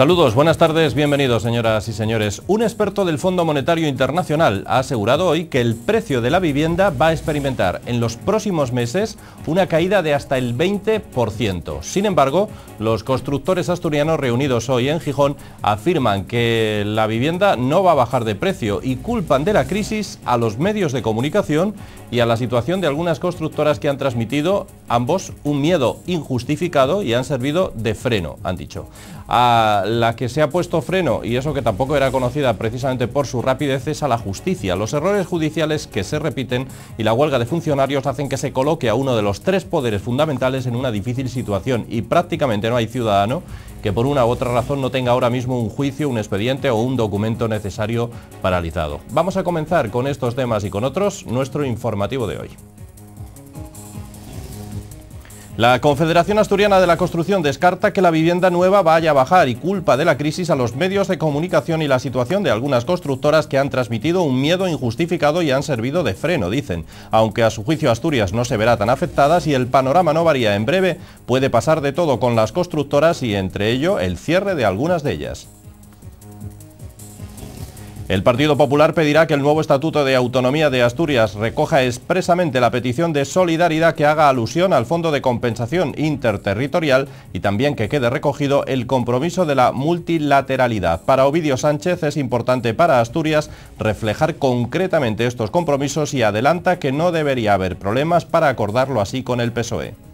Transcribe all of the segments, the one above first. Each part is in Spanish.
Saludos, buenas tardes, bienvenidos señoras y señores. Un experto del Fondo Monetario Internacional ha asegurado hoy que el precio de la vivienda va a experimentar en los próximos meses una caída de hasta el 20%. Sin embargo, los constructores asturianos reunidos hoy en Gijón afirman que la vivienda no va a bajar de precio y culpan de la crisis a los medios de comunicación y a la situación de algunas constructoras que han transmitido ambos un miedo injustificado y han servido de freno, han dicho. A la que se ha puesto freno, y eso que tampoco era conocida precisamente por su rapidez, es a la justicia. Los errores judiciales que se repiten y la huelga de funcionarios hacen que se coloque a uno de los tres poderes fundamentales en una difícil situación y prácticamente no hay ciudadano que por una u otra razón no tenga ahora mismo un juicio, un expediente o un documento necesario paralizado. Vamos a comenzar con estos temas y con otros nuestro informativo de hoy. La Confederación Asturiana de la Construcción descarta que la vivienda nueva vaya a bajar y culpa de la crisis a los medios de comunicación y la situación de algunas constructoras que han transmitido un miedo injustificado y han servido de freno, dicen. Aunque a su juicio Asturias no se verá tan afectada, si el panorama no varía en breve, puede pasar de todo con las constructoras y entre ello el cierre de algunas de ellas. El Partido Popular pedirá que el nuevo Estatuto de Autonomía de Asturias recoja expresamente la petición de solidaridad que haga alusión al Fondo de Compensación Interterritorial y también que quede recogido el compromiso de la multilateralidad. Para Ovidio Sánchez es importante para Asturias reflejar concretamente estos compromisos y adelanta que no debería haber problemas para acordarlo así con el PSOE.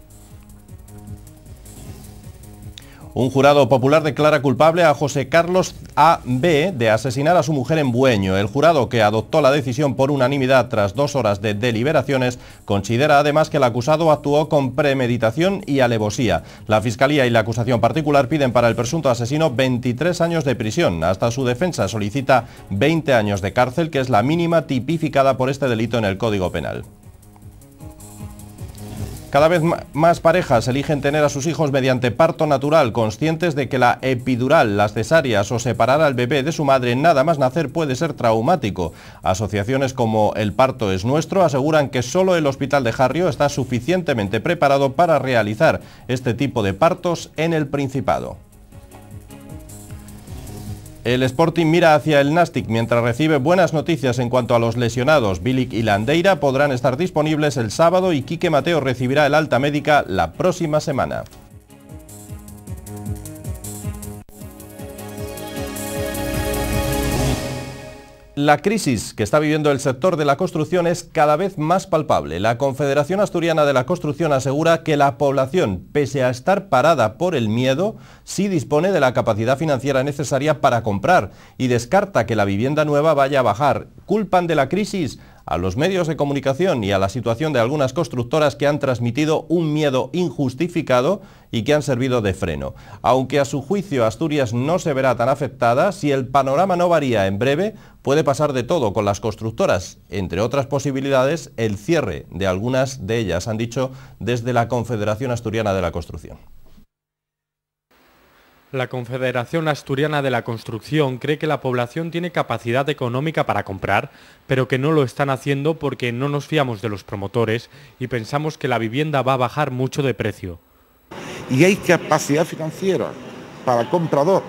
Un jurado popular declara culpable a José Carlos A.B. de asesinar a su mujer en Bueño. El jurado, que adoptó la decisión por unanimidad tras dos horas de deliberaciones, considera además que el acusado actuó con premeditación y alevosía. La Fiscalía y la acusación particular piden para el presunto asesino 23 años de prisión. Hasta su defensa solicita 20 años de cárcel, que es la mínima tipificada por este delito en el Código Penal. Cada vez más parejas eligen tener a sus hijos mediante parto natural, conscientes de que la epidural, las cesáreas o separar al bebé de su madre nada más nacer puede ser traumático. Asociaciones como El Parto es Nuestro aseguran que solo el Hospital de Jarrio está suficientemente preparado para realizar este tipo de partos en el Principado. El Sporting mira hacia el Nastic mientras recibe buenas noticias en cuanto a los lesionados. Bilic y Landeira podrán estar disponibles el sábado y Quique Mateo recibirá el alta médica la próxima semana. La crisis que está viviendo el sector de la construcción es cada vez más palpable. La Confederación Asturiana de la Construcción asegura que la población, pese a estar parada por el miedo, sí dispone de la capacidad financiera necesaria para comprar y descarta que la vivienda nueva vaya a bajar. ¿Culpan de la crisis? A los medios de comunicación y a la situación de algunas constructoras que han transmitido un miedo injustificado y que han servido de freno. Aunque a su juicio Asturias no se verá tan afectada, si el panorama no varía en breve, puede pasar de todo con las constructoras. Entre otras posibilidades, el cierre de algunas de ellas, han dicho desde la Confederación Asturiana de la Construcción. La Confederación Asturiana de la Construcción cree que la población tiene capacidad económica para comprar, pero que no lo están haciendo porque no nos fiamos de los promotores y pensamos que la vivienda va a bajar mucho de precio. Y hay capacidad financiera para comprador,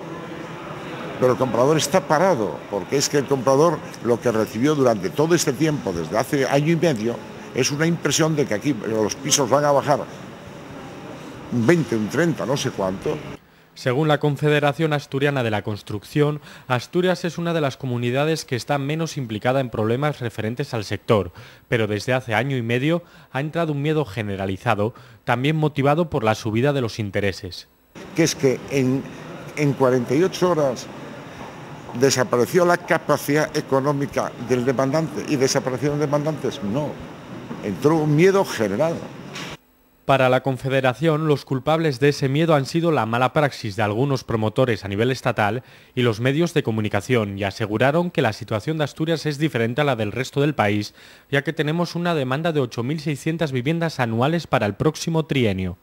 pero el comprador está parado, porque es que el comprador lo que recibió durante todo este tiempo, desde hace año y medio, es una impresión de que aquí los pisos van a bajar un 20, un 30, no sé cuánto, según la Confederación Asturiana de la Construcción, Asturias es una de las comunidades que está menos implicada en problemas referentes al sector, pero desde hace año y medio ha entrado un miedo generalizado, también motivado por la subida de los intereses. Que es que en, en 48 horas desapareció la capacidad económica del demandante y desaparecieron demandantes, no. Entró un miedo generado. Para la Confederación, los culpables de ese miedo han sido la mala praxis de algunos promotores a nivel estatal y los medios de comunicación y aseguraron que la situación de Asturias es diferente a la del resto del país, ya que tenemos una demanda de 8.600 viviendas anuales para el próximo trienio.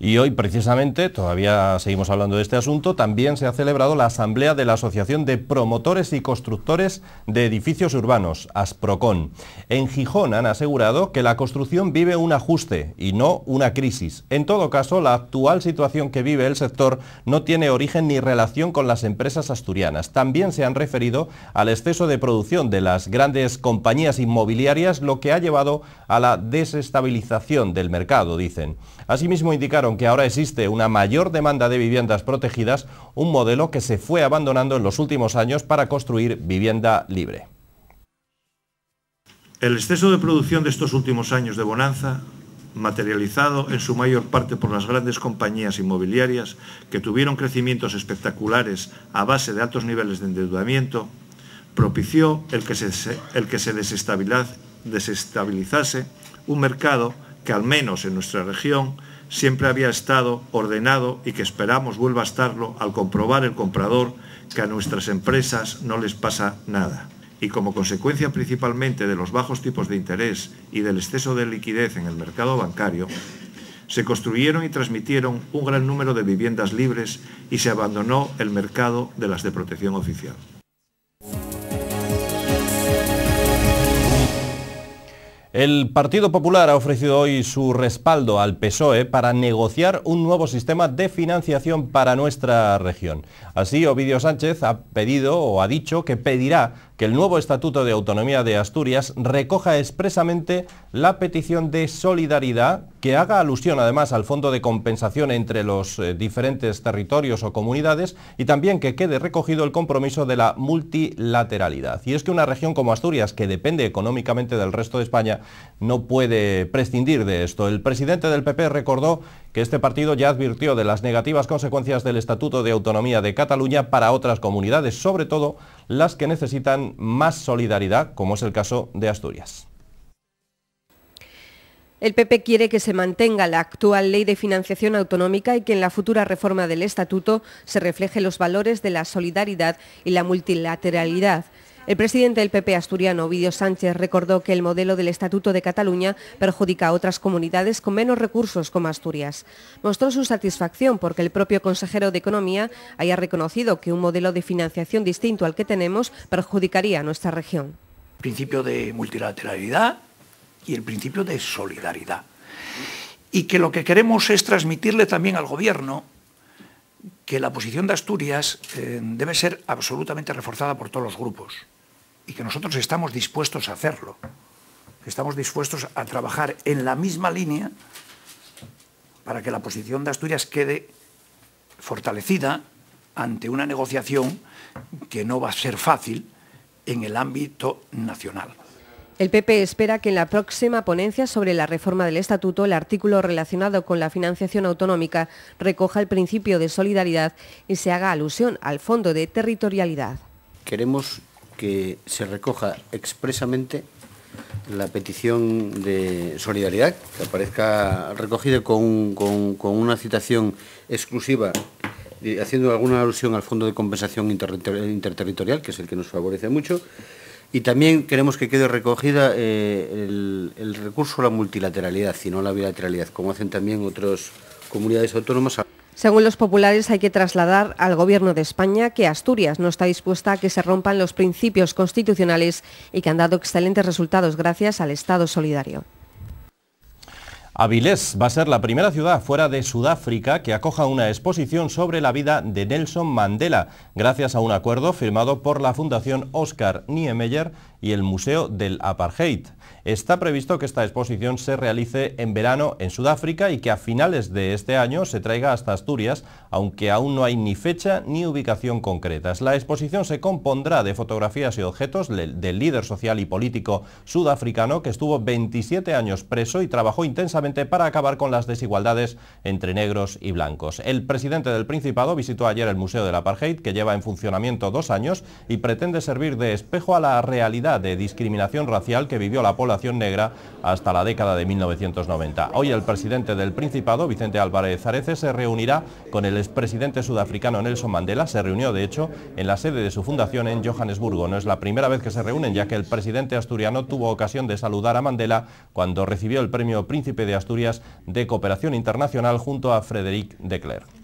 Y hoy, precisamente, todavía seguimos hablando de este asunto, también se ha celebrado la asamblea de la Asociación de Promotores y Constructores de Edificios Urbanos, ASPROCON. En Gijón han asegurado que la construcción vive un ajuste y no una crisis. En todo caso, la actual situación que vive el sector no tiene origen ni relación con las empresas asturianas. También se han referido al exceso de producción de las grandes compañías inmobiliarias, lo que ha llevado a la desestabilización del mercado, dicen. Asimismo, indicaron que ahora existe una mayor demanda de viviendas protegidas, un modelo que se fue abandonando en los últimos años para construir vivienda libre. El exceso de producción de estos últimos años de bonanza, materializado en su mayor parte por las grandes compañías inmobiliarias que tuvieron crecimientos espectaculares a base de altos niveles de endeudamiento, propició el que se, el que se desestabilizase un mercado que al menos en nuestra región siempre había estado ordenado y que esperamos vuelva a estarlo al comprobar el comprador que a nuestras empresas no les pasa nada. Y como consecuencia principalmente de los bajos tipos de interés y del exceso de liquidez en el mercado bancario, se construyeron y transmitieron un gran número de viviendas libres y se abandonó el mercado de las de protección oficial. El Partido Popular ha ofrecido hoy su respaldo al PSOE para negociar un nuevo sistema de financiación para nuestra región. Así, Ovidio Sánchez ha pedido o ha dicho que pedirá que el nuevo Estatuto de Autonomía de Asturias recoja expresamente la petición de solidaridad que haga alusión además al fondo de compensación entre los eh, diferentes territorios o comunidades y también que quede recogido el compromiso de la multilateralidad. Y es que una región como Asturias, que depende económicamente del resto de España, no puede prescindir de esto. El presidente del PP recordó que este partido ya advirtió de las negativas consecuencias del Estatuto de Autonomía de Cataluña para otras comunidades, sobre todo las que necesitan más solidaridad, como es el caso de Asturias. El PP quiere que se mantenga la actual ley de financiación autonómica y que en la futura reforma del Estatuto se refleje los valores de la solidaridad y la multilateralidad. El presidente del PP asturiano, Ovidio Sánchez, recordó que el modelo del Estatuto de Cataluña perjudica a otras comunidades con menos recursos como Asturias. Mostró su satisfacción porque el propio consejero de Economía haya reconocido que un modelo de financiación distinto al que tenemos perjudicaría a nuestra región. Principio de multilateralidad y el principio de solidaridad. Y que lo que queremos es transmitirle también al Gobierno que la posición de Asturias eh, debe ser absolutamente reforzada por todos los grupos y que nosotros estamos dispuestos a hacerlo, estamos dispuestos a trabajar en la misma línea para que la posición de Asturias quede fortalecida ante una negociación que no va a ser fácil en el ámbito nacional. El PP espera que en la próxima ponencia sobre la reforma del Estatuto el artículo relacionado con la financiación autonómica recoja el principio de solidaridad y se haga alusión al fondo de territorialidad. Queremos que se recoja expresamente la petición de solidaridad, que aparezca recogida con, una citación exclusiva haciendo alguna alusión al Fondo de Compensación Interterritorial, que es el que nos favorece mucho, y también queremos que quede recogida eh, el, el, recurso a la multilateralidad y no a la bilateralidad, como hacen también otras comunidades autónomas. Según los populares, hay que trasladar al Gobierno de España que Asturias no está dispuesta a que se rompan los principios constitucionales y que han dado excelentes resultados gracias al Estado solidario. Avilés va a ser la primera ciudad fuera de Sudáfrica que acoja una exposición sobre la vida de Nelson Mandela, gracias a un acuerdo firmado por la Fundación Oscar Niemeyer y el Museo del Apartheid. Está previsto que esta exposición se realice en verano en Sudáfrica y que a finales de este año se traiga hasta Asturias, aunque aún no hay ni fecha ni ubicación concretas. La exposición se compondrá de fotografías y objetos del líder social y político sudafricano que estuvo 27 años preso y trabajó intensamente para acabar con las desigualdades entre negros y blancos. El presidente del Principado visitó ayer el Museo del Apartheid, que lleva en funcionamiento dos años y pretende servir de espejo a la realidad de discriminación racial que vivió la población negra hasta la década de 1990. Hoy el presidente del Principado, Vicente Álvarez Arece, se reunirá con el expresidente sudafricano Nelson Mandela. Se reunió, de hecho, en la sede de su fundación en Johannesburgo. No es la primera vez que se reúnen, ya que el presidente asturiano tuvo ocasión de saludar a Mandela cuando recibió el premio Príncipe de Asturias de Cooperación Internacional junto a Frederic de Klerk.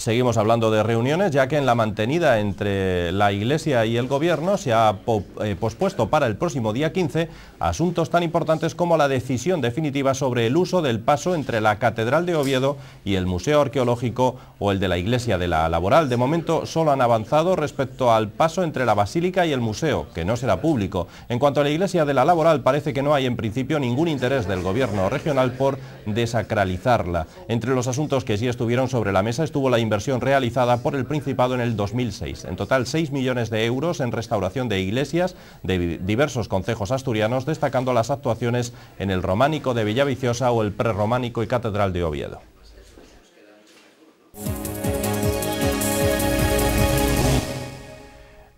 Seguimos hablando de reuniones, ya que en la mantenida entre la Iglesia y el Gobierno se ha eh, pospuesto para el próximo día 15 asuntos tan importantes como la decisión definitiva sobre el uso del paso entre la Catedral de Oviedo y el Museo Arqueológico o el de la Iglesia de la Laboral. De momento solo han avanzado respecto al paso entre la Basílica y el Museo, que no será público. En cuanto a la Iglesia de la Laboral, parece que no hay en principio ningún interés del Gobierno regional por desacralizarla. Entre los asuntos que sí estuvieron sobre la mesa estuvo la inversión realizada por el Principado en el 2006. En total, 6 millones de euros en restauración de iglesias de diversos concejos asturianos, destacando las actuaciones en el románico de Villaviciosa o el prerrománico y Catedral de Oviedo.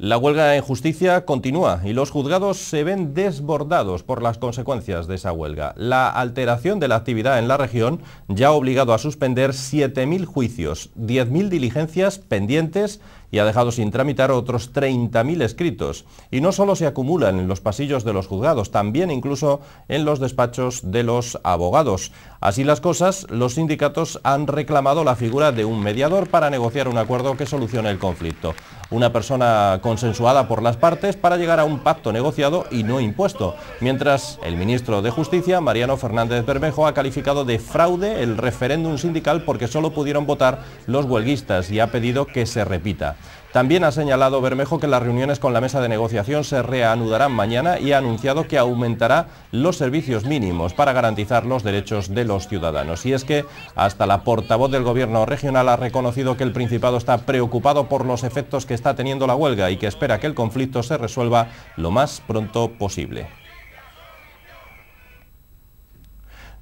La huelga en justicia continúa y los juzgados se ven desbordados por las consecuencias de esa huelga. La alteración de la actividad en la región ya ha obligado a suspender 7.000 juicios, 10.000 diligencias pendientes y ha dejado sin tramitar otros 30.000 escritos. Y no solo se acumulan en los pasillos de los juzgados, también incluso en los despachos de los abogados. Así las cosas, los sindicatos han reclamado la figura de un mediador para negociar un acuerdo que solucione el conflicto. Una persona consensuada por las partes para llegar a un pacto negociado y no impuesto, mientras el ministro de Justicia, Mariano Fernández Bermejo, ha calificado de fraude el referéndum sindical porque solo pudieron votar los huelguistas y ha pedido que se repita. También ha señalado Bermejo que las reuniones con la mesa de negociación se reanudarán mañana y ha anunciado que aumentará los servicios mínimos para garantizar los derechos de los ciudadanos. Y es que hasta la portavoz del Gobierno regional ha reconocido que el Principado está preocupado por los efectos que está teniendo la huelga y que espera que el conflicto se resuelva lo más pronto posible.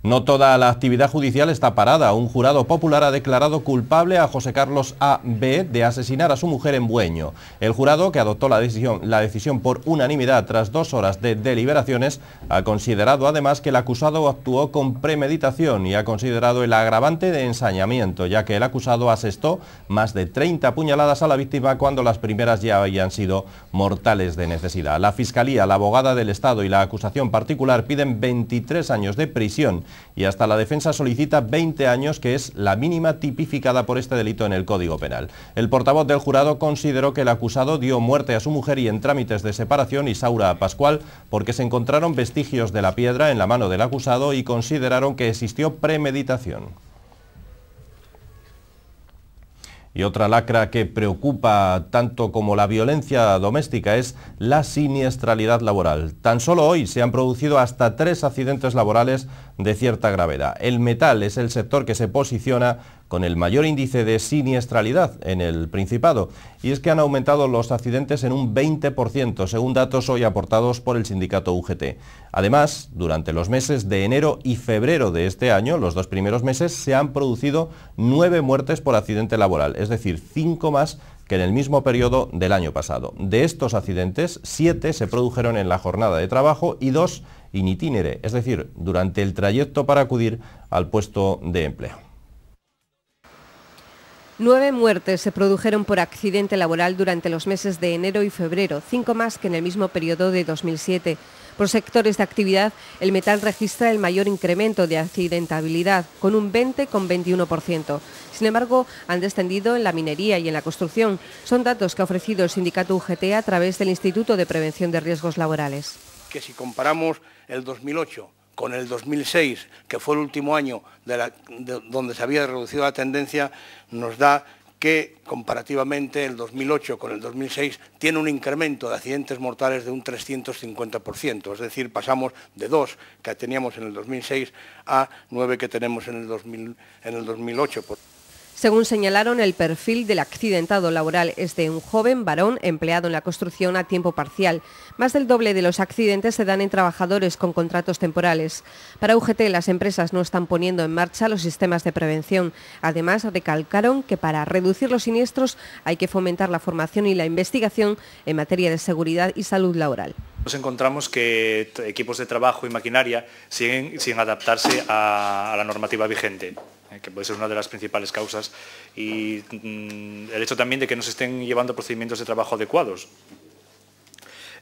No toda la actividad judicial está parada. Un jurado popular ha declarado culpable a José Carlos A. B. de asesinar a su mujer en Bueño. El jurado, que adoptó la decisión, la decisión por unanimidad tras dos horas de deliberaciones, ha considerado además que el acusado actuó con premeditación y ha considerado el agravante de ensañamiento, ya que el acusado asestó más de 30 puñaladas a la víctima cuando las primeras ya habían sido mortales de necesidad. La Fiscalía, la abogada del Estado y la acusación particular piden 23 años de prisión y hasta la defensa solicita 20 años, que es la mínima tipificada por este delito en el Código Penal. El portavoz del jurado consideró que el acusado dio muerte a su mujer y en trámites de separación Isaura Pascual porque se encontraron vestigios de la piedra en la mano del acusado y consideraron que existió premeditación. Y otra lacra que preocupa tanto como la violencia doméstica es la siniestralidad laboral. Tan solo hoy se han producido hasta tres accidentes laborales de cierta gravedad. El metal es el sector que se posiciona con el mayor índice de siniestralidad en el Principado, y es que han aumentado los accidentes en un 20%, según datos hoy aportados por el sindicato UGT. Además, durante los meses de enero y febrero de este año, los dos primeros meses, se han producido nueve muertes por accidente laboral, es decir, cinco más que en el mismo periodo del año pasado. De estos accidentes, siete se produjeron en la jornada de trabajo y dos in itinere, es decir, durante el trayecto para acudir al puesto de empleo. Nueve muertes se produjeron por accidente laboral durante los meses de enero y febrero, cinco más que en el mismo periodo de 2007. Por sectores de actividad, el metal registra el mayor incremento de accidentabilidad, con un 20,21%. Sin embargo, han descendido en la minería y en la construcción. Son datos que ha ofrecido el sindicato UGT a través del Instituto de Prevención de Riesgos Laborales. Que si comparamos el 2008 con el 2006, que fue el último año donde se había reducido la tendencia, nos da que comparativamente el 2008 con el 2006 tiene un incremento de accidentes mortales de un 350%, es decir, pasamos de dos que teníamos en el 2006 a nueve que tenemos en el 2008. Según señalaron, el perfil del accidentado laboral es de un joven varón empleado en la construcción a tiempo parcial. Más del doble de los accidentes se dan en trabajadores con contratos temporales. Para UGT, las empresas no están poniendo en marcha los sistemas de prevención. Además, recalcaron que para reducir los siniestros hay que fomentar la formación y la investigación en materia de seguridad y salud laboral. Nos encontramos que equipos de trabajo y maquinaria siguen sin adaptarse a la normativa vigente. Eh, que puede ser una de las principales causas, y mm, el hecho también de que no se estén llevando procedimientos de trabajo adecuados.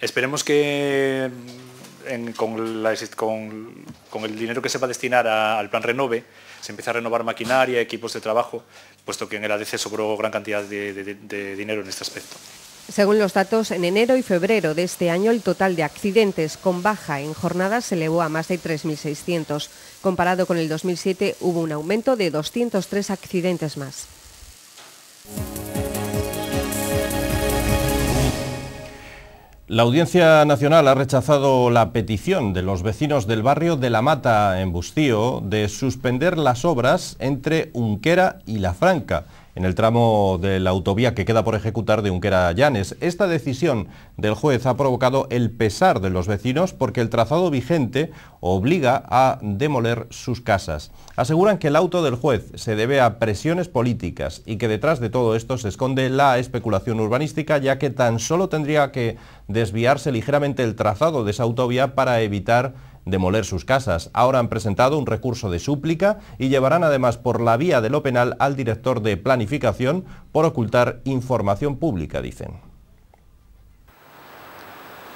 Esperemos que mm, con, el dinero que se va a destinar al plan Renove, se empiece a renovar maquinaria, equipos de trabajo, puesto que en el ADC sobró gran cantidad de dinero en este aspecto. Según los datos, en enero y febrero de este año el total de accidentes con baja en jornadas se elevó a más de 3.600. Comparado con el 2007 hubo un aumento de 203 accidentes más. La Audiencia Nacional ha rechazado la petición de los vecinos del barrio de La Mata, en Bustío, de suspender las obras entre Unquera y La Franca en el tramo de la autovía que queda por ejecutar de Unquera a Llanes. Esta decisión del juez ha provocado el pesar de los vecinos porque el trazado vigente obliga a demoler sus casas. Aseguran que el auto del juez se debe a presiones políticas y que detrás de todo esto se esconde la especulación urbanística, ya que tan solo tendría que desviarse ligeramente el trazado de esa autovía para evitar demoler sus casas. Ahora han presentado un recurso de súplica y llevarán además por la vía de lo penal al director de planificación por ocultar información pública, dicen.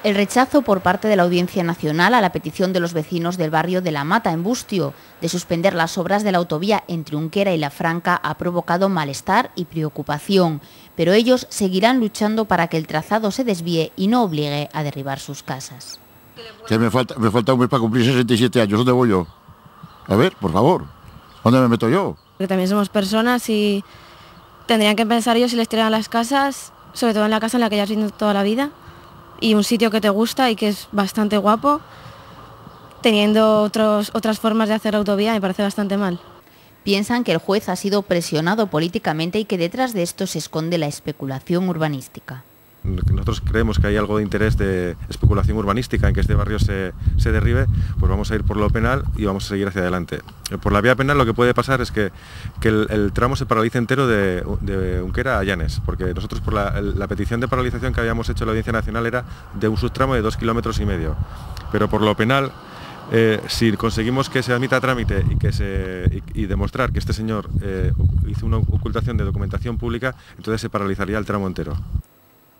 El rechazo por parte de la Audiencia Nacional a la petición de los vecinos del barrio de La Mata, en Bustio, de suspender las obras de la autovía entre Unquera y La Franca ha provocado malestar y preocupación, pero ellos seguirán luchando para que el trazado se desvíe y no obligue a derribar sus casas. Que me falta, me falta un mes para cumplir 67 años. ¿Dónde voy yo? A ver, por favor. ¿Dónde me meto yo? Porque también somos personas y tendrían que pensar ellos si les tiran las casas, sobre todo en la casa en la que ya has vivido toda la vida, y un sitio que te gusta y que es bastante guapo, teniendo otros, otras formas de hacer autovía, me parece bastante mal. Piensan que el juez ha sido presionado políticamente y que detrás de esto se esconde la especulación urbanística nosotros creemos que hay algo de interés de especulación urbanística en que este barrio se, derribe, pues vamos a ir por lo penal y vamos a seguir hacia adelante. Eh, por la vía penal lo que puede pasar es que, el, tramo se paralice entero de, Unquera a Llanes, porque nosotros por la, petición de paralización que habíamos hecho en la Audiencia Nacional era de un subtramo de dos kilómetros y medio. Pero por lo penal eh, si conseguimos que se admita trámite y, que se, y, demostrar que este señor eh, hizo una ocultación de documentación pública, entonces se paralizaría el tramo entero.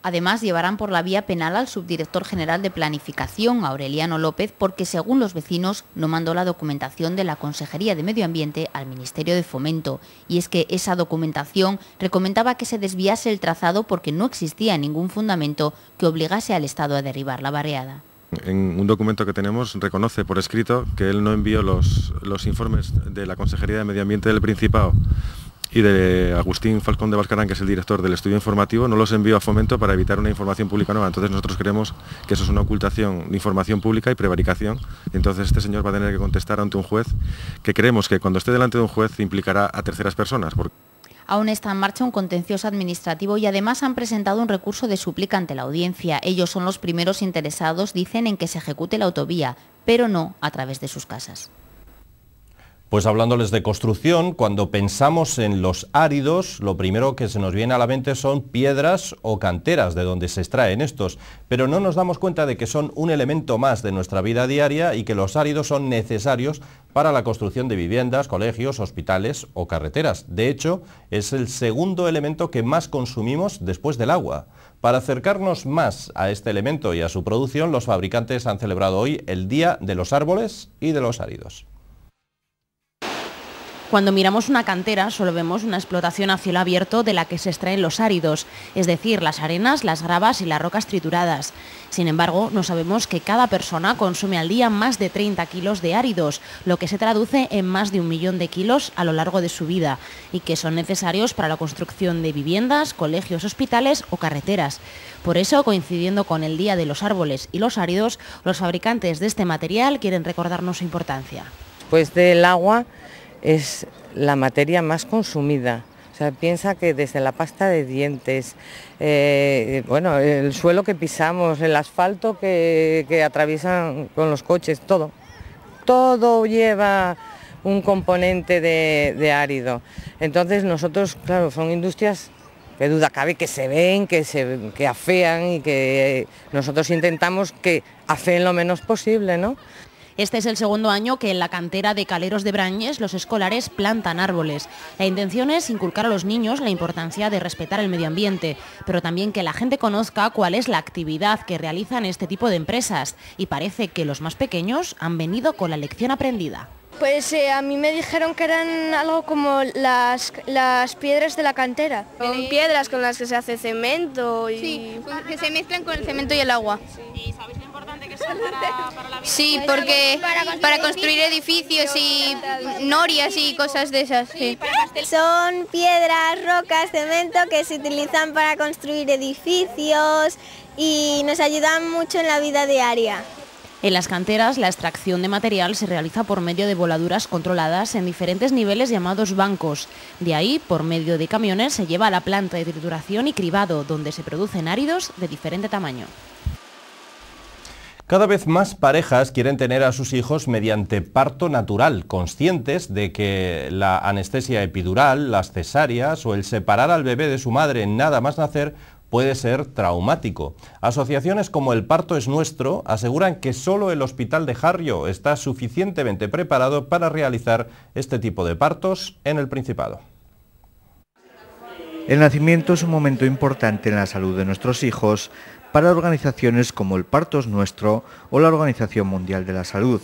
Además, llevarán por la vía penal al subdirector general de Planificación, Aureliano López, porque según los vecinos no mandó la documentación de la Consejería de Medio Ambiente al Ministerio de Fomento. Y es que esa documentación recomendaba que se desviase el trazado porque no existía ningún fundamento que obligase al Estado a derribar la barriada. En un documento que tenemos reconoce por escrito que él no envió los, los informes de la Consejería de Medio Ambiente del Principado y de Agustín Falcón de Bascarán, que es el director del estudio informativo, no los envió a fomento para evitar una información pública nueva. Entonces nosotros creemos que eso es una ocultación de información pública y prevaricación. entonces este señor va a tener que contestar ante un juez que creemos que cuando esté delante de un juez implicará a terceras personas. Aún está en marcha un contencioso administrativo y además han presentado un recurso de súplica ante la audiencia. Ellos son los primeros interesados, dicen, en que se ejecute la autovía, pero no a través de sus casas. Pues hablándoles de construcción, cuando pensamos en los áridos, lo primero que se nos viene a la mente son piedras o canteras de donde se extraen estos, pero no nos damos cuenta de que son un elemento más de nuestra vida diaria y que los áridos son necesarios para la construcción de viviendas, colegios, hospitales o carreteras. De hecho, es el segundo elemento que más consumimos después del agua. Para acercarnos más a este elemento y a su producción, los fabricantes han celebrado hoy el Día de los Árboles y de los Áridos. Cuando miramos una cantera solo vemos una explotación a cielo abierto de la que se extraen los áridos, es decir, las arenas, las gravas y las rocas trituradas. Sin embargo, no sabemos que cada persona consume al día más de 30 kilos de áridos, lo que se traduce en más de un millón de kilos a lo largo de su vida y que son necesarios para la construcción de viviendas, colegios, hospitales o carreteras. Por eso, coincidiendo con el Día de los Árboles y los Áridos, los fabricantes de este material quieren recordarnos su importancia. Pues del agua es la materia más consumida. sea, piensa que desde la pasta de dientes, eh, bueno, el suelo que pisamos, el asfalto que, que atraviesan con los coches, todo, todo lleva un componente de, de árido. Entonces nosotros, claro, son industrias que duda cabe que se ven, que, se, que afean y que nosotros intentamos que afeen lo menos posible, ¿no? Este es el segundo año que en la cantera de Caleros de Brañes los escolares plantan árboles. La intención es inculcar a los niños la importancia de respetar el medio ambiente, pero también que la gente conozca cuál es la actividad que realizan este tipo de empresas. Y parece que los más pequeños han venido con la lección aprendida. Pues eh, a mí me dijeron que eran algo como las, las piedras de la cantera. Son piedras con las que se hace cemento y... Sí, que se mezclan con el cemento y el agua. ¿Y sabéis lo importante que es para, para la vida? Sí, porque para construir edificios y norias y cosas de esas. Sí. Son piedras, rocas, cemento que se utilizan para construir edificios y nos ayudan mucho en la vida diaria. En las canteras, la extracción de material se realiza por medio de voladuras controladas en diferentes niveles llamados bancos. De ahí, por medio de camiones, se lleva a la planta de trituración y cribado, donde se producen áridos de diferente tamaño. Cada vez más parejas quieren tener a sus hijos mediante parto natural, conscientes de que la anestesia epidural, las cesáreas o el separar al bebé de su madre nada más nacer puede ser traumático. Asociaciones como El Parto es Nuestro aseguran que solo el Hospital de Jarrio está suficientemente preparado para realizar este tipo de partos en el Principado. El nacimiento es un momento importante en la salud de nuestros hijos para organizaciones como el Parto es Nuestro o la Organización Mundial de la Salud.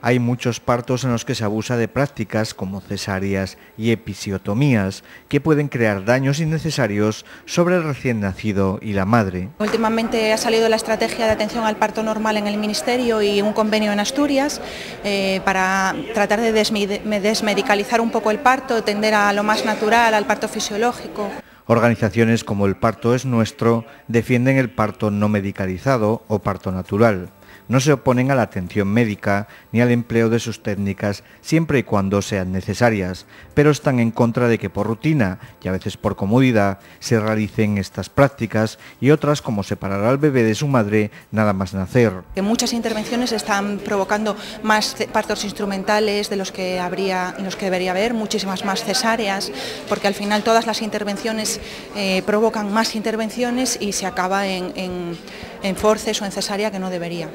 Hay muchos partos en los que se abusa de prácticas como cesáreas y episiotomías que pueden crear daños innecesarios sobre el recién nacido y la madre. Últimamente ha salido la estrategia de atención al parto normal en el Ministerio y un convenio en Asturias eh, para tratar de desmedicalizar un poco el parto, tender a lo más natural, al parto fisiológico. Organizaciones como el Parto es Nuestro defienden el parto no medicalizado o parto natural no se oponen a la atención médica ni al empleo de sus técnicas siempre y cuando sean necesarias, pero están en contra de que por rutina y a veces por comodidad se realicen estas prácticas y otras como separar al bebé de su madre nada más nacer. Que muchas intervenciones están provocando más partos instrumentales de los que habría los que debería haber, muchísimas más cesáreas, porque al final todas las intervenciones eh, provocan más intervenciones y se acaba en, en, en forces o en cesárea que no debería.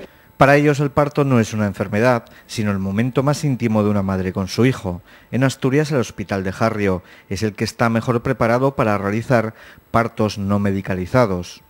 Para ellos el parto no es una enfermedad, sino el momento más íntimo de una madre con su hijo. En Asturias el Hospital de Jarrio es el que está mejor preparado para realizar partos no medicalizados.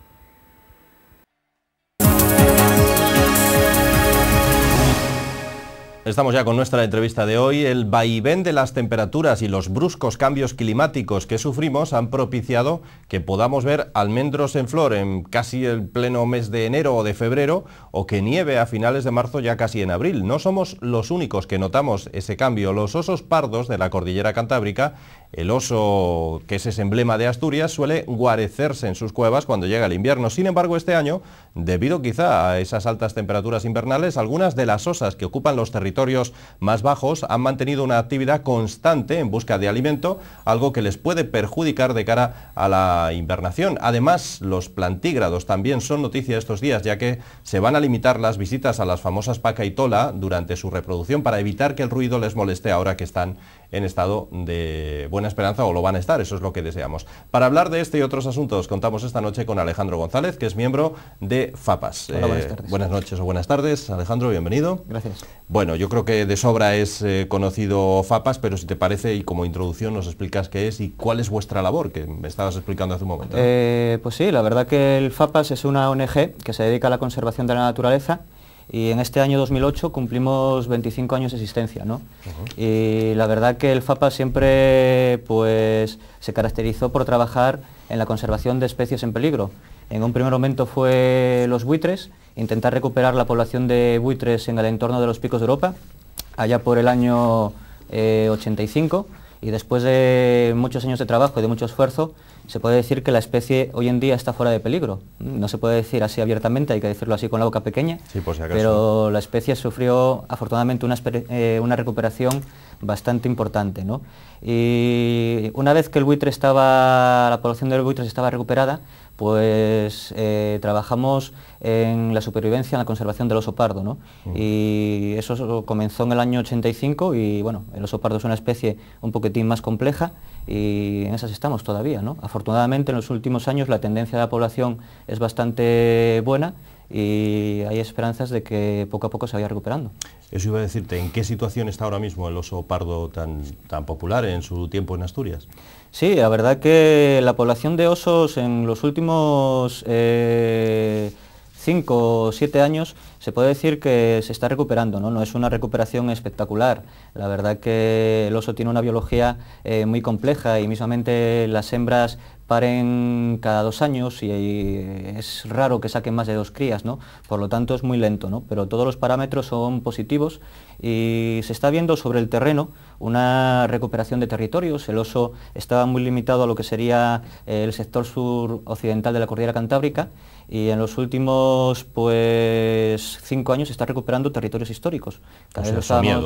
Estamos ya con nuestra entrevista de hoy. El vaivén de las temperaturas y los bruscos cambios climáticos que sufrimos han propiciado que podamos ver almendros en flor en casi el pleno mes de enero o de febrero o que nieve a finales de marzo ya casi en abril. No somos los únicos que notamos ese cambio. Los osos pardos de la cordillera cantábrica el oso, que es ese emblema de Asturias, suele guarecerse en sus cuevas cuando llega el invierno. Sin embargo, este año, debido quizá a esas altas temperaturas invernales, algunas de las osas que ocupan los territorios más bajos han mantenido una actividad constante en busca de alimento, algo que les puede perjudicar de cara a la invernación. Además, los plantígrados también son noticia estos días, ya que se van a limitar las visitas a las famosas paca y tola durante su reproducción para evitar que el ruido les moleste ahora que están en estado de buena esperanza o lo van a estar, eso es lo que deseamos. Para hablar de este y otros asuntos contamos esta noche con Alejandro González, que es miembro de FAPAS. buenas, eh, buenas noches o buenas tardes, Alejandro, bienvenido. Gracias. Bueno, yo creo que de sobra es eh, conocido FAPAS, pero si te parece y como introducción nos explicas qué es y cuál es vuestra labor, que me estabas explicando hace un momento. Eh, pues sí, la verdad que el FAPAS es una ONG que se dedica a la conservación de la naturaleza y en este año 2008 cumplimos 25 años de existencia. ¿no? Y la verdad que el FAPA siempre pues, se caracterizó por trabajar en la conservación de especies en peligro. En un primer momento fue los buitres, intentar recuperar la población de buitres en el entorno de los picos de Europa, allá por el año 85, eh, y después de muchos años de trabajo y de mucho esfuerzo, se puede decir que la especie hoy en día está fuera de peligro. No se puede decir así abiertamente, hay que decirlo así con la boca pequeña, pero la especie sufrió afortunadamente una, eh, una recuperación bastante importante. ¿no? Y una vez que el buitre estaba, la población del buitre estaba recuperada, pues eh, trabajamos en la supervivencia, en la conservación del oso pardo. ¿no? Y eso comenzó en el año 85 y bueno, el oso pardo es una especie un poquitín más compleja y en esas estamos todavía. ¿no? Afortunadamente en los últimos años la tendencia de la población es bastante buena y hay esperanzas de que poco a poco se vaya recuperando. Eso iba a decirte, ¿en qué situación está ahora mismo el oso pardo tan, tan popular en su tiempo en Asturias? Sí, la verdad que la población de osos en los últimos eh, cinco o siete años se puede decir que se está recuperando, ¿no? no es una recuperación espectacular. La verdad que el oso tiene una biología eh, muy compleja y mismamente las hembras paren cada dos años y es raro que saquen más de dos crías, ¿no? Por lo tanto es muy lento, ¿no? Pero todos los parámetros son positivos y se está viendo sobre el terreno una recuperación de territorios. El oso estaba muy limitado a lo que sería el sector sur-occidental de la cordillera cantábrica y en los últimos pues cinco años se está recuperando territorios históricos.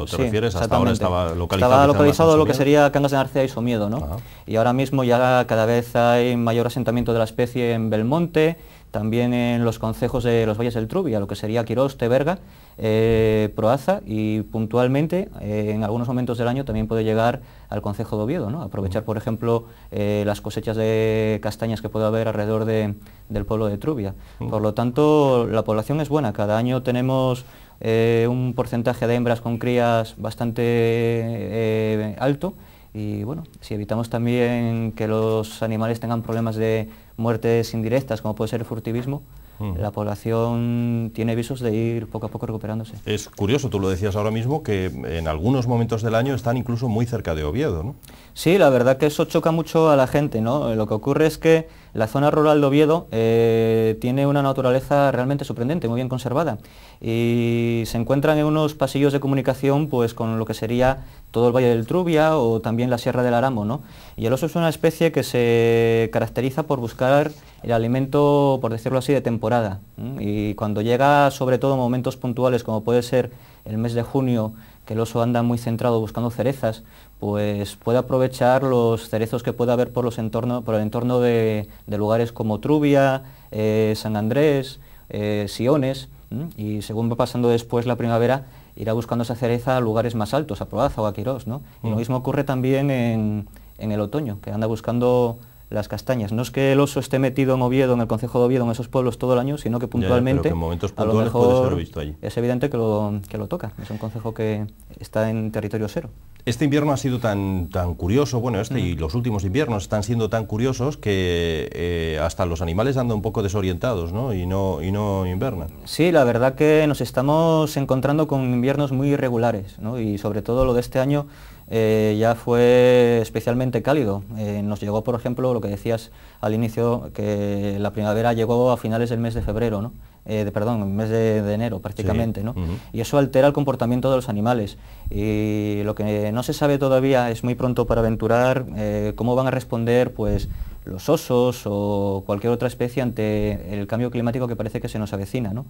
¿te refieres? Hasta ahora estaba localizado. Estaba localizado lo que sería Cangas de Narcea y Somiedo, ¿no? Y ahora mismo ya cada vez hay mayor asentamiento de la especie en Belmonte, también en los concejos de los valles del Trubia, lo que sería Quirós, Teberga, eh, Proaza y puntualmente eh, en algunos momentos del año también puede llegar al concejo de Oviedo, ¿no? aprovechar por ejemplo eh, las cosechas de castañas que puede haber alrededor del pueblo de Trubia. Por lo tanto, la población es buena, cada año tenemos un porcentaje de hembras con crías bastante alto y bueno, si evitamos también que los animales tengan problemas de muertes indirectas, como puede ser el furtivismo, la población tiene visos de ir poco a poco recuperándose. Es curioso, tú lo decías ahora mismo, que en algunos momentos del año están incluso muy cerca de Oviedo, ¿no? Sí, la verdad que eso choca mucho a la gente, ¿no? Lo que ocurre es que la zona rural de Oviedo eh, tiene una naturaleza realmente sorprendente, muy bien conservada, y se encuentran en unos pasillos de comunicación pues con lo que sería todo el Valle del Trubia o también la Sierra del Aramo, ¿no? Y el oso es una especie que se caracteriza por buscar el alimento, por decirlo así, de temporada. Y cuando llega, sobre todo en momentos puntuales, como puede ser el mes de junio, que el oso anda muy centrado buscando cerezas, pues puede aprovechar los cerezos que puede haber por, los entorno, por el entorno de, lugares como Trubia, eh, San Andrés, eh, Siones, y según va pasando después la primavera, irá buscando esa cereza a lugares más altos, a Proaza o a Quirós. ¿no? Y lo mm. mismo ocurre también en, en el otoño, que anda buscando las castañas. No es que el oso esté metido en Oviedo, en el Concejo de Oviedo, en esos pueblos todo el año, sino que puntualmente, momentos a lo mejor visto allí. es evidente que lo, que lo toca. Es un concejo que está en territorio cero. Este invierno ha sido tan, tan curioso, bueno, este y los últimos inviernos están siendo tan curiosos que eh, hasta los animales andan un poco desorientados, ¿no? Y no, y no invernan. Sí, la verdad que nos estamos encontrando con inviernos muy irregulares, ¿no? Y sobre todo lo de este año eh, ya fue especialmente cálido. Eh, nos llegó, por ejemplo, lo que decías al inicio, que la primavera llegó a finales del mes de febrero, ¿no? Eh, de, perdón, el mes de, enero prácticamente, ¿no? Y eso altera el comportamiento de los animales. Y lo que no se sabe todavía es muy pronto para aventurar cómo van a responder pues, los osos o cualquier otra especie ante el cambio climático que parece que se nos avecina. ¿no?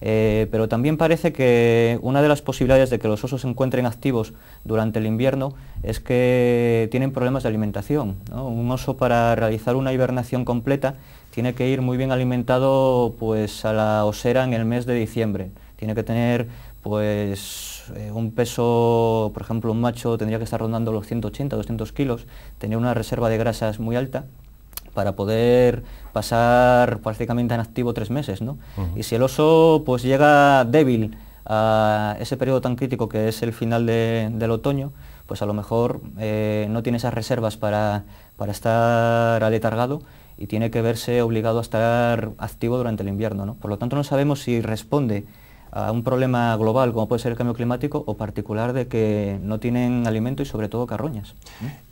Eh, pero también parece que una de las posibilidades de que los osos se encuentren activos durante el invierno es que tienen problemas de alimentación. Un oso para realizar una hibernación completa tiene que ir muy bien alimentado pues, a la osera en el mes de diciembre. Tiene que tener pues eh, un peso, por ejemplo, un macho tendría que estar rondando los 180, 200 kilos, tener una reserva de grasas muy alta para poder pasar prácticamente en activo tres meses. ¿no? Y si el oso pues, llega débil a ese periodo tan crítico que es el final del otoño, pues a lo mejor eh, no tiene esas reservas para, para estar aletargado y tiene que verse obligado a estar activo durante el invierno. ¿no? Por lo tanto no sabemos si responde a un problema global como puede ser el cambio climático o particular de que no tienen alimento y sobre todo carroñas.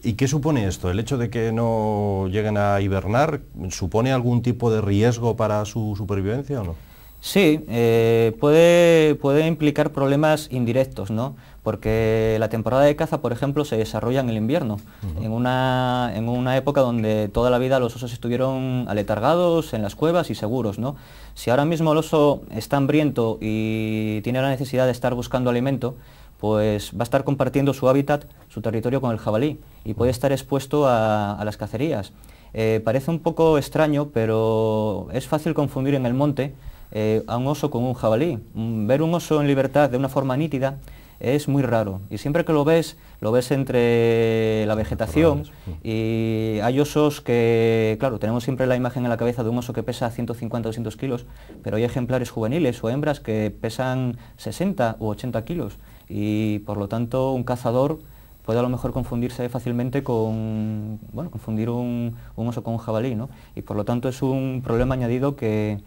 ¿Y qué supone esto? ¿El hecho de que no lleguen a hibernar supone algún tipo de riesgo para su supervivencia o no? Sí, eh, puede, puede implicar problemas indirectos, ¿no? porque la temporada de caza, por ejemplo, se desarrolla en el invierno, en, una, en, una, época donde toda la vida los osos estuvieron aletargados en las cuevas y seguros. ¿no? Si ahora mismo el oso está hambriento y tiene la necesidad de estar buscando alimento, pues va a estar compartiendo su hábitat, su territorio con el jabalí y puede estar expuesto a, las cacerías. Eh, parece un poco extraño, pero es fácil confundir en el monte eh, a un oso con un jabalí. Mm, ver un oso en libertad de una forma nítida es muy raro. Y siempre que lo ves, lo ves entre la vegetación y hay osos que, claro, tenemos siempre la imagen en la cabeza de un oso que pesa 150 o 200 kilos, pero hay ejemplares juveniles o hembras que pesan 60 u 80 kilos y por lo tanto un cazador puede a lo mejor confundirse fácilmente con, bueno, confundir un, oso con un jabalí, ¿no? Y por lo tanto es un problema añadido que,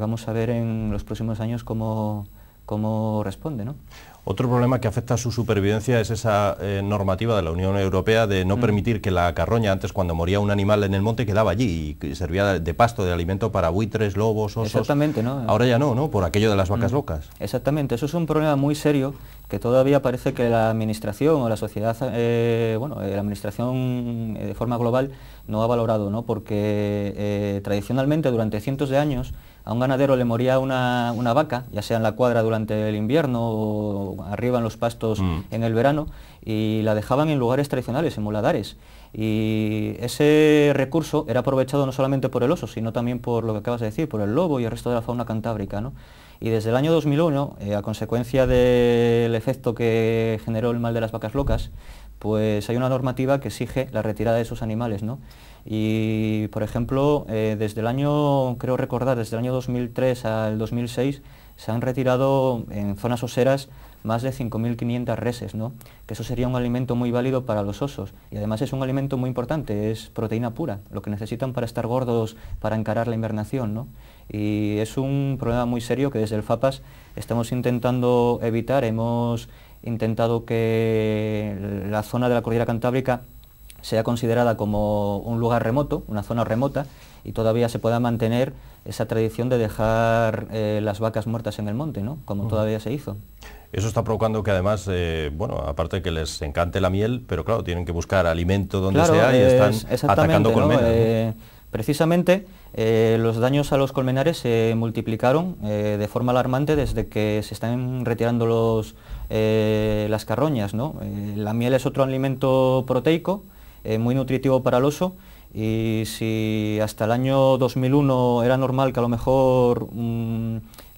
vamos a ver en los próximos años cómo, cómo responde, ¿no? Otro problema que afecta a su supervivencia es esa eh, normativa de la Unión Europea de no mm. permitir que la carroña, antes cuando moría un animal en el monte, quedaba allí y servía de pasto, de alimento para buitres, lobos, osos. Exactamente, ¿no? Ahora ya no, ¿no? Por aquello de las vacas mm. locas. Exactamente, eso es un problema muy serio que todavía parece que la administración o la sociedad, eh, bueno, eh, la administración de forma global no ha valorado, ¿no? Porque tradicionalmente durante cientos de años a un ganadero le moría una, vaca, ya sea en la cuadra durante el invierno o arriba en los pastos mm. en el verano, y la dejaban en lugares tradicionales, en muladares. Y ese recurso era aprovechado no solamente por el oso, sino también por lo que acabas de decir, por el lobo y el resto de la fauna cantábrica. Y desde el año 2001, eh, a consecuencia del efecto que generó el mal de las vacas locas, pues hay una normativa que exige la retirada de esos animales. ¿no? Y, por ejemplo, eh, desde el año, creo recordar, desde el año 2003 al 2006, se han retirado en zonas oseras más de 5.500 reses, ¿no? que eso sería un alimento muy válido para los osos. Y además es un alimento muy importante, es proteína pura, lo que necesitan para estar gordos, para encarar la invernación. ¿no? Y es un problema muy serio que desde el FAPAS estamos intentando evitar. Hemos intentado que la zona de la cordillera cantábrica sea considerada como un lugar remoto, una zona remota, y todavía se pueda mantener esa tradición de dejar eh, las vacas muertas en el monte, ¿no? como todavía se hizo. Eso está provocando que además, eh, bueno, aparte de que les encante la miel, pero claro, tienen que buscar alimento donde sea y están atacando colmenas. Eh, precisamente los daños a los colmenares se multiplicaron de forma alarmante desde que se están retirando los, las carroñas. ¿no? la miel es otro alimento proteico, eh, muy nutritivo para el oso y si hasta el año 2001 era normal que a lo mejor mm,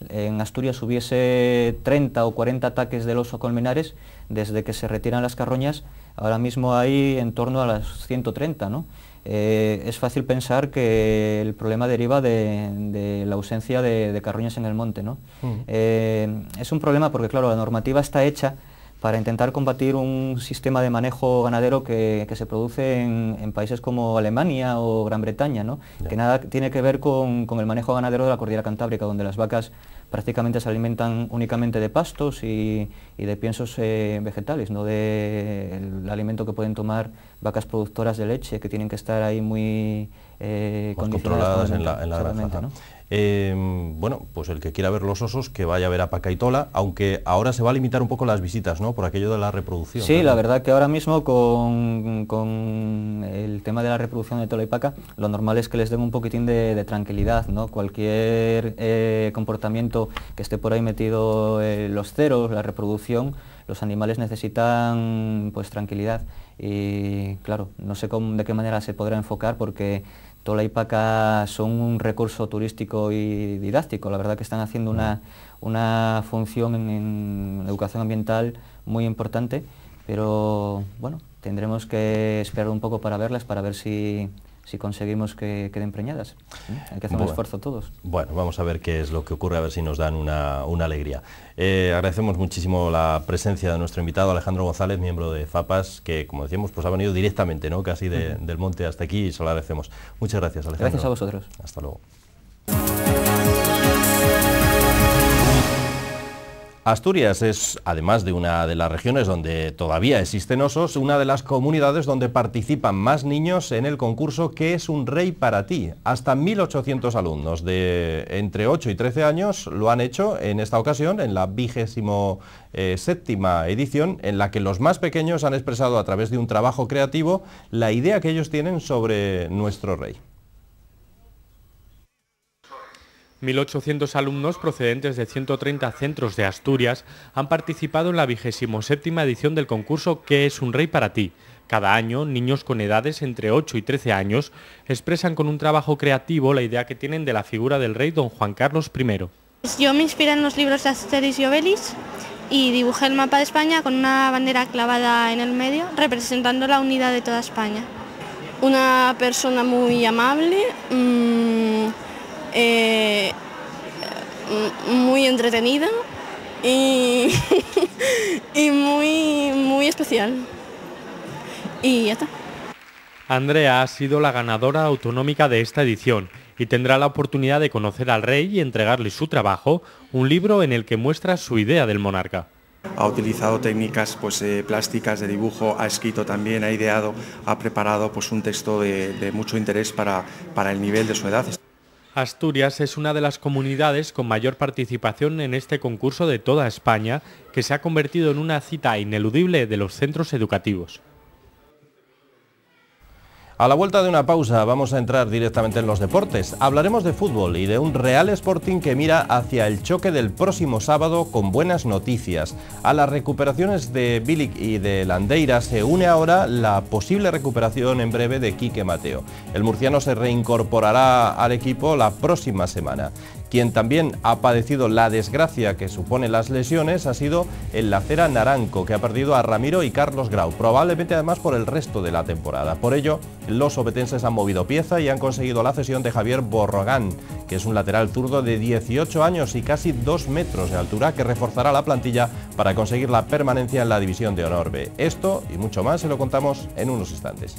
en Asturias hubiese 30 o 40 ataques del oso colmenares, desde que se retiran las carroñas, ahora mismo hay en torno a las 130. ¿no? Eh, es fácil pensar que el problema deriva de, la ausencia de, carroñas en el monte. ¿no? Eh, es un problema porque, claro, la normativa está hecha para intentar combatir un sistema de manejo ganadero que, se produce en, países como Alemania o Gran Bretaña, ¿no? que nada tiene que ver con, el manejo ganadero de la cordillera cantábrica, donde las vacas prácticamente se alimentan únicamente de pastos y, de piensos eh, vegetales, no del alimento que pueden tomar vacas productoras de leche, que tienen que estar ahí muy eh, controladas en la, en la granja. Em, bueno, pues el que quiera ver los osos, que vaya a ver a Pacaitola, aunque ahora se va a limitar un poco las visitas, ¿no? Por aquello de la reproducción. Sí, la verdad que ahora mismo con, el tema de la reproducción de Tola y Paca, lo normal es que les den un poquitín de, tranquilidad, ¿no? Cualquier eh, comportamiento que esté por ahí metido en los ceros, la reproducción, los animales necesitan pues tranquilidad y claro, no sé de qué manera se podrá enfocar porque Tola y Paca son un recurso turístico y didáctico. La verdad que están haciendo una, una función en, educación ambiental muy importante, pero bueno, tendremos que esperar un poco para verlas, para ver si, si conseguimos que queden preñadas. ¿eh? Hay que hacer un esfuerzo todos. Bueno, vamos a ver qué es lo que ocurre, a ver si nos dan una, alegría. Eh, agradecemos muchísimo la presencia de nuestro invitado Alejandro González, miembro de FAPAS, que como decíamos, pues ha venido directamente, ¿no? casi del monte hasta aquí y se lo agradecemos. Muchas gracias, Alejandro. Gracias a vosotros. Hasta luego. Asturias es, además de una de las regiones donde todavía existen osos, una de las comunidades donde participan más niños en el concurso ¿Qué es un rey para ti? Hasta 1.800 alumnos de entre 8 y 13 años lo han hecho en esta ocasión, en la vigésimo eh, séptima edición, en la que los más pequeños han expresado a través de un trabajo creativo la idea que ellos tienen sobre nuestro rey. 1.800 alumnos procedentes de 130 centros de Asturias han participado en la 27 edición del concurso ¿Qué es un rey para ti? Cada año, niños con edades entre 8 y 13 años expresan con un trabajo creativo la idea que tienen de la figura del rey don Juan Carlos I. Yo me inspiré en los libros de Asterix y Obelix y dibujé el mapa de España con una bandera clavada en el medio, representando la unidad de toda España. Una persona muy amable, mmm, eh, muy entretenida y, y muy, muy especial. Y ya está. Andrea ha sido la ganadora autonómica de esta edición y tendrá la oportunidad de conocer al rey y entregarle su trabajo, un libro en el que muestra su idea del monarca. Ha utilizado técnicas pues, eh, plásticas de dibujo, ha escrito también, ha ideado, ha preparado pues, un texto de, de mucho interés para, para el nivel de su edad. Asturias es una de las comunidades con mayor participación en este concurso de toda España, que se ha convertido en una cita ineludible de los centros educativos. A la vuelta de una pausa vamos a entrar directamente en los deportes. Hablaremos de fútbol y de un Real Sporting que mira hacia el choque del próximo sábado con buenas noticias. A las recuperaciones de Bilic y de Landeira se une ahora la posible recuperación en breve de Quique Mateo. El murciano se reincorporará al equipo la próxima semana. Quien también ha padecido la desgracia que suponen las lesiones ha sido el Lacera Naranco, que ha perdido a Ramiro y Carlos Grau, probablemente además por el resto de la temporada. Por ello, los obetenses han movido pieza y han conseguido la cesión de Javier Borrogán, que es un lateral zurdo de 18 años y casi 2 metros de altura, que reforzará la plantilla para conseguir la permanencia en la División de Honor. Esto y mucho más se lo contamos en unos instantes.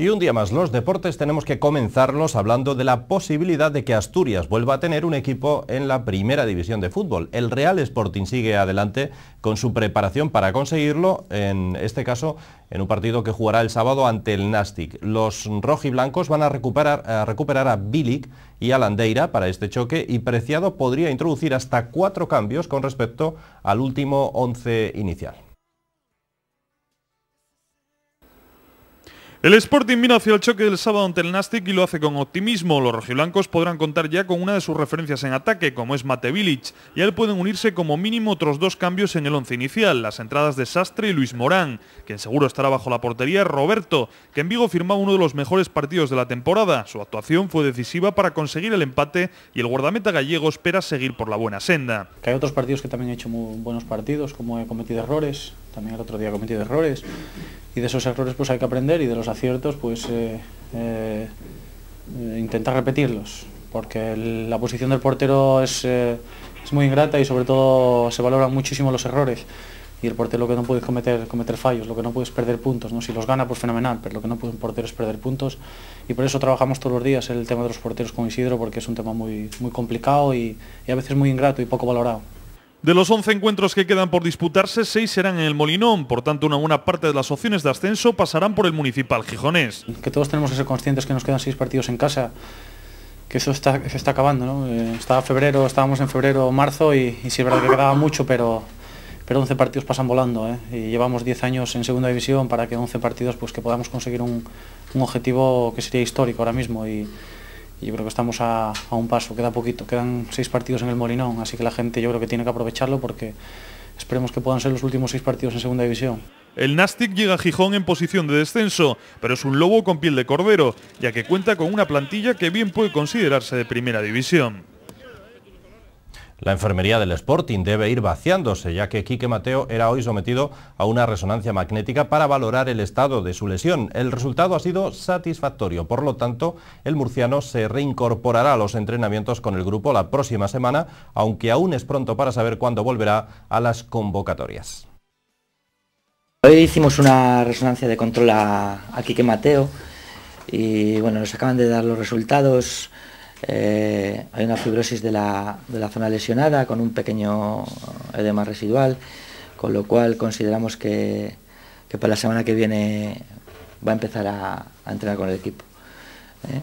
Y un día más, los deportes tenemos que comenzarlos hablando de la posibilidad de que Asturias vuelva a tener un equipo en la primera división de fútbol. El Real Sporting sigue adelante con su preparación para conseguirlo, en este caso en un partido que jugará el sábado ante el Nastic. Los rojiblancos van a recuperar a, recuperar a Bilic y a Landeira para este choque y Preciado podría introducir hasta cuatro cambios con respecto al último once inicial. El Sporting mira hacia el choque del sábado ante el Nastic y lo hace con optimismo. Los rojiblancos podrán contar ya con una de sus referencias en ataque, como es Mate y a él pueden unirse como mínimo otros dos cambios en el once inicial, las entradas de Sastre y Luis Morán, quien seguro estará bajo la portería Roberto, que en Vigo firmaba uno de los mejores partidos de la temporada. Su actuación fue decisiva para conseguir el empate y el guardameta gallego espera seguir por la buena senda. Que hay otros partidos que también he hecho muy buenos partidos, como he cometido errores, también el otro día he cometido errores. Y de esos errores pues hay que aprender. Y de los aciertos pues eh, eh, intentar repetirlos. Porque la posición del portero es, eh, es, muy ingrata y sobre todo se valoran muchísimo los errores. Y el portero lo que no puede cometer cometer fallos lo que no puede es perder puntos no si los gana pues fenomenal pero lo que no puede un portero es perder puntos. Y por eso trabajamos todos los días el tema de los porteros con Isidro porque es un tema muy muy complicado y a veces muy ingrato y poco valorado de los 11 encuentros que quedan por disputarse, 6 serán en el Molinón, por tanto una buena parte de las opciones de ascenso pasarán por el Municipal Gijonés. Que todos tenemos que ser conscientes que nos quedan 6 partidos en casa, que eso está, se está acabando, ¿no? Eh, estaba febrero, estábamos en febrero o marzo y, sí es verdad que quedaba mucho, pero, pero 11 partidos pasan volando, ¿eh? y llevamos 10 años en segunda división para que 11 partidos pues que podamos conseguir un, un objetivo que sería histórico ahora mismo y, y yo creo que estamos a, a, un paso, queda poquito, quedan seis partidos en el Molinón, así que la gente yo creo que tiene que aprovecharlo porque esperemos que puedan ser los últimos seis partidos en segunda división. El Nastic llega a Gijón en posición de descenso, pero es un lobo con piel de cordero, ya que cuenta con una plantilla que bien puede considerarse de primera división. La enfermería del Sporting debe ir vaciándose, ya que Quique Mateo era hoy sometido a una resonancia magnética para valorar el estado de su lesión. El resultado ha sido satisfactorio, por lo tanto, el murciano se reincorporará a los entrenamientos con el grupo la próxima semana, aunque aún es pronto para saber cuándo volverá a las convocatorias. Hoy hicimos una resonancia de control a, Quique Mateo y bueno, nos acaban de dar los resultados. Eh, hay una fibrosis de la, zona lesionada con un pequeño edema residual, con lo cual consideramos que, para la semana que viene va a empezar a, entrenar con el equipo. ¿eh?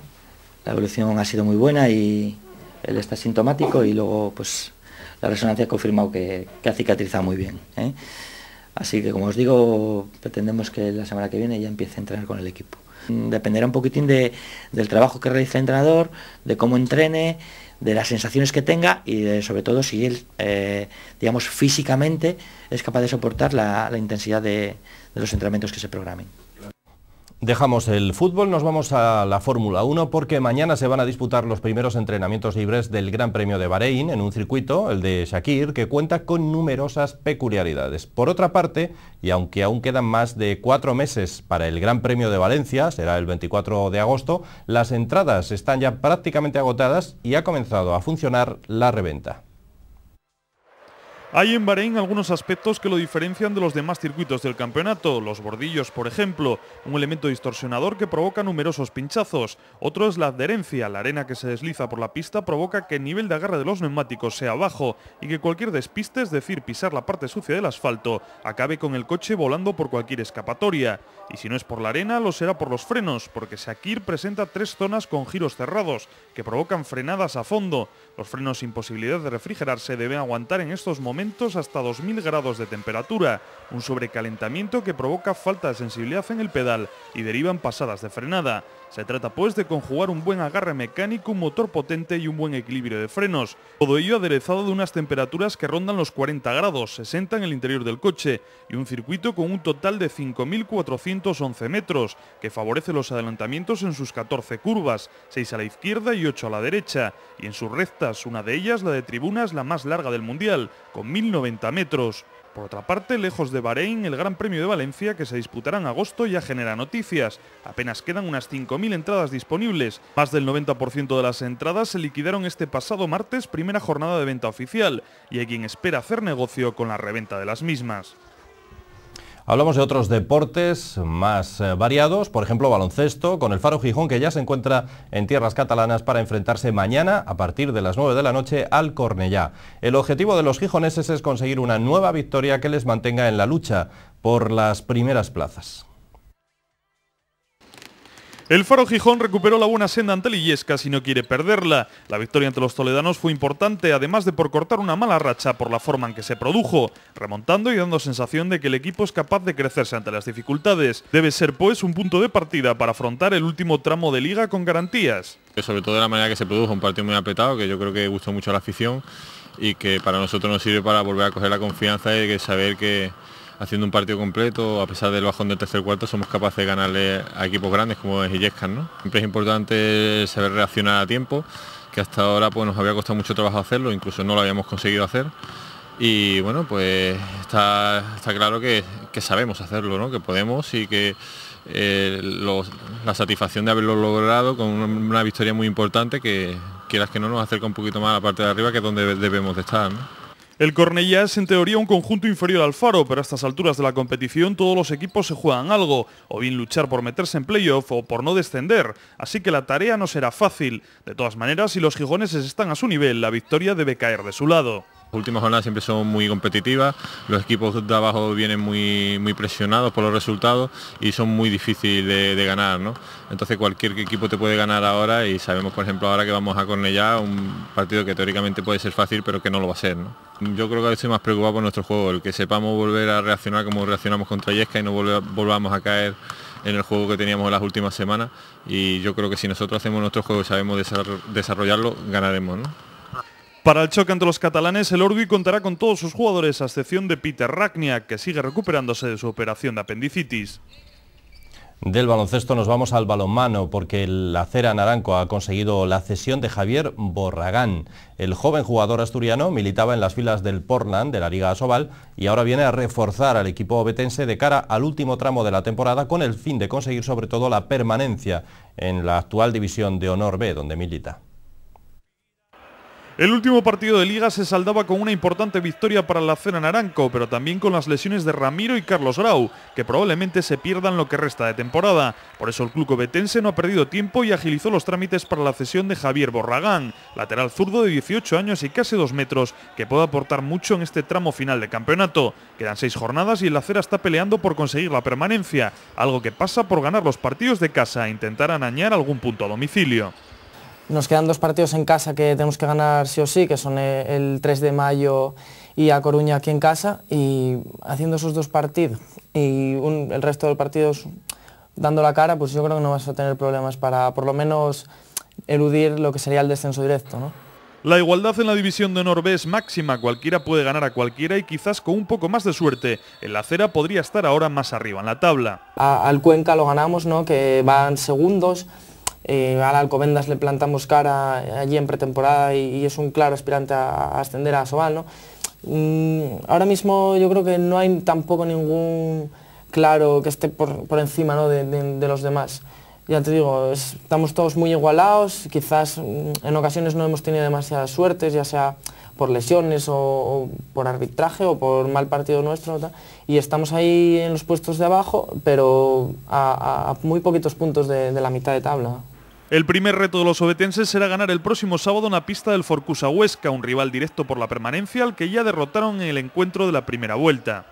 La evolución ha sido muy buena y él está sintomático y luego pues la resonancia ha confirmado que, ha cicatrizado muy bien. ¿eh? Así que como os digo, pretendemos que la semana que viene ya empiece a entrenar con el equipo. Dependerá un poquitín del trabajo que realice el entrenador, de cómo entrene, de las sensaciones que tenga y sobre todo si él, eh, digamos, físicamente es capaz de soportar la, intensidad de los entrenamientos que se programen. Dejamos el fútbol, nos vamos a la Fórmula 1 porque mañana se van a disputar los primeros entrenamientos libres del Gran Premio de Bahrein en un circuito, el de Shakir, que cuenta con numerosas peculiaridades. Por otra parte, y aunque aún quedan más de cuatro meses para el Gran Premio de Valencia, será el 24 de agosto, las entradas están ya prácticamente agotadas y ha comenzado a funcionar la reventa. Hay en Bahrein algunos aspectos que lo diferencian de los demás circuitos del campeonato, los bordillos por ejemplo, un elemento distorsionador que provoca numerosos pinchazos, otro es la adherencia, la arena que se desliza por la pista provoca que el nivel de agarre de los neumáticos sea bajo y que cualquier despiste, es decir, pisar la parte sucia del asfalto, acabe con el coche volando por cualquier escapatoria. Y si no es por la arena, lo será por los frenos, porque Shakir presenta tres zonas con giros cerrados, que provocan frenadas a fondo. Los frenos sin posibilidad de refrigerarse deben aguantar en estos momentos hasta 2000 grados de temperatura, un sobrecalentamiento que provoca falta de sensibilidad en el pedal y derivan pasadas de frenada. Se trata pues de conjugar un buen agarre mecánico, un motor potente y un buen equilibrio de frenos. Todo ello aderezado de unas temperaturas que rondan los 40 grados, 60 en el interior del coche y un circuito con un total de 5.411 metros, que favorece los adelantamientos en sus 14 curvas, 6 a la izquierda y 8 a la derecha, y en sus rectas, una de ellas, la de tribunas, la más larga del Mundial, con 1.090 metros. Por otra parte, lejos de Bahrein, el Gran Premio de Valencia, que se disputará en agosto, ya genera noticias. Apenas quedan unas 5.000 entradas disponibles. Más del 90% de las entradas se liquidaron este pasado martes, primera jornada de venta oficial, y hay quien espera hacer negocio con la reventa de las mismas. Hablamos de otros deportes más eh, variados, por ejemplo baloncesto, con el Faro Gijón que ya se encuentra en tierras catalanas para enfrentarse mañana a partir de las 9 de la noche al Cornellá. El objetivo de los gijoneses es conseguir una nueva victoria que les mantenga en la lucha por las primeras plazas. El Faro Gijón recuperó la buena senda ante Lillesca si no quiere perderla. La victoria ante los toledanos fue importante, además de por cortar una mala racha por la forma en que se produjo, remontando y dando sensación de que el equipo es capaz de crecerse ante las dificultades. Debe ser pues un punto de partida para afrontar el último tramo de liga con garantías. Sobre todo de la manera que se produjo, un partido muy apretado, que yo creo que gustó mucho a la afición y que para nosotros nos sirve para volver a coger la confianza y saber que haciendo un partido completo, a pesar del bajón del tercer cuarto, somos capaces de ganarle a equipos grandes como es Illescan. ¿no? Siempre es importante saber reaccionar a tiempo, que hasta ahora pues, nos había costado mucho trabajo hacerlo, incluso no lo habíamos conseguido hacer. Y bueno, pues está, claro que, sabemos hacerlo, ¿no? que podemos y que eh, la satisfacción de haberlo logrado con una, victoria muy importante que quieras que no nos acerca un poquito más a la parte de arriba que es donde debemos de estar. El Cornellá es en teoría un conjunto inferior al Faro, pero a estas alturas de la competición todos los equipos se juegan algo, o bien luchar por meterse en playoff o por no descender, así que la tarea no será fácil. De todas maneras, si los gijoneses están a su nivel, la victoria debe caer de su lado. Las últimas jornadas siempre son muy competitivas, los equipos de abajo vienen muy, muy presionados por los resultados y son muy difíciles de, ganar. ¿no? Entonces cualquier equipo te puede ganar ahora y sabemos por ejemplo ahora que vamos a Cornellá, un partido que teóricamente puede ser fácil pero que no lo va a ser. Yo creo que estoy más preocupado por nuestro juego, el que sepamos volver a reaccionar como reaccionamos contra Yesca y no volvamos a caer en el juego que teníamos en las últimas semanas y yo creo que si nosotros hacemos nuestro juego y sabemos desarrollarlo, ganaremos. ¿no? Para el choque ante los catalanes, el Orbi contará con todos sus jugadores, a excepción de Peter Ragnia, que sigue recuperándose de su operación de apendicitis. Del baloncesto nos vamos al balonmano porque la Cera Naranco ha conseguido la cesión de Javier Borragán. El joven jugador asturiano militaba en las filas del Portland de la Liga Asobal y ahora viene a reforzar al equipo betense de cara al último tramo de la temporada con el fin de conseguir sobre todo la permanencia en la actual división de Honor B donde milita. El último partido de liga se saldaba con una importante victoria para la Cena Naranco, pero también con las lesiones de Ramiro y Carlos Grau, que probablemente se pierdan lo que resta de temporada. Por eso el club cobetense no ha perdido tiempo y agilizó los trámites para la cesión de Javier Borragán, lateral zurdo de 18 años y casi 2 metros, que puede aportar mucho en este tramo final de campeonato. Quedan seis jornadas y el Acera está peleando por conseguir la permanencia, algo que pasa por ganar los partidos de casa e intentar anañar algún punto a domicilio. Nos quedan dos partidos en casa que tenemos que ganar sí o sí, que son el 3 de mayo y a Coruña aquí en casa, y haciendo esos dos partidos y el resto de partidos dando la cara, pues yo creo que no vas a tener problemas para por lo menos eludir lo que sería el descenso directo. ¿no? La igualdad en la división de honor es máxima, cualquiera puede ganar a cualquiera y quizás con un poco más de suerte, el Acera podría estar ahora más arriba en la tabla. al Cuenca lo ganamos, ¿no? que van segundos, eh, al Alcobendas le plantamos cara allí en pretemporada y, es un claro aspirante a, ascender a Sobal. ¿no? Mm, ahora mismo yo creo que no hay tampoco ningún claro que esté por, encima de, los demás. Ya te digo, estamos todos muy igualados, quizás mm, en ocasiones no hemos tenido demasiadas suertes, ya sea por lesiones o, por arbitraje o por mal partido nuestro, y estamos ahí en los puestos de abajo, pero a, muy poquitos puntos de la mitad de tabla. El primer reto de los obetenses será ganar el próximo sábado una pista del Forcusa Huesca, un rival directo por la permanencia al que ya derrotaron en el encuentro de la primera vuelta.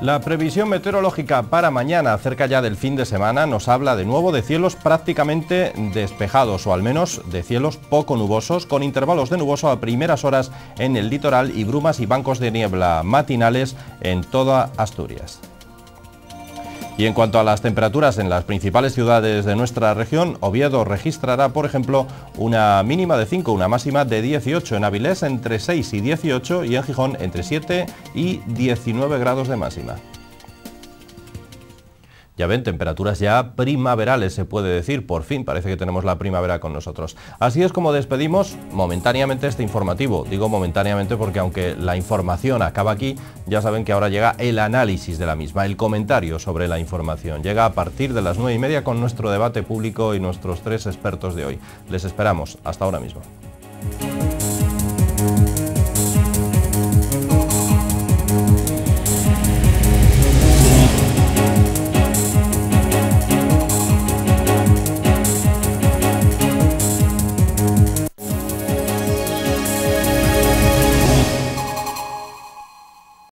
La previsión meteorológica para mañana, cerca ya del fin de semana, nos habla de nuevo de cielos prácticamente despejados o al menos de cielos poco nubosos, con intervalos de nuboso a primeras horas en el litoral y brumas y bancos de niebla matinales en toda Asturias. Y en cuanto a las temperaturas en las principales ciudades de nuestra región, Oviedo registrará, por ejemplo, una mínima de 5, una máxima de 18, en Avilés entre 6 y 18 y en Gijón entre 7 y 19 grados de máxima. Ya ven, temperaturas ya primaverales se puede decir, por fin parece que tenemos la primavera con nosotros. Así es como despedimos momentáneamente este informativo. Digo momentáneamente porque aunque la información acaba aquí, ya saben que ahora llega el análisis de la misma, el comentario sobre la información. Llega a partir de las nueve y media con nuestro debate público y nuestros tres expertos de hoy. Les esperamos. Hasta ahora mismo.